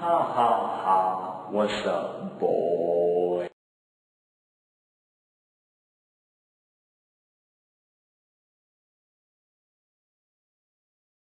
Ha ha ha, what's up, boy?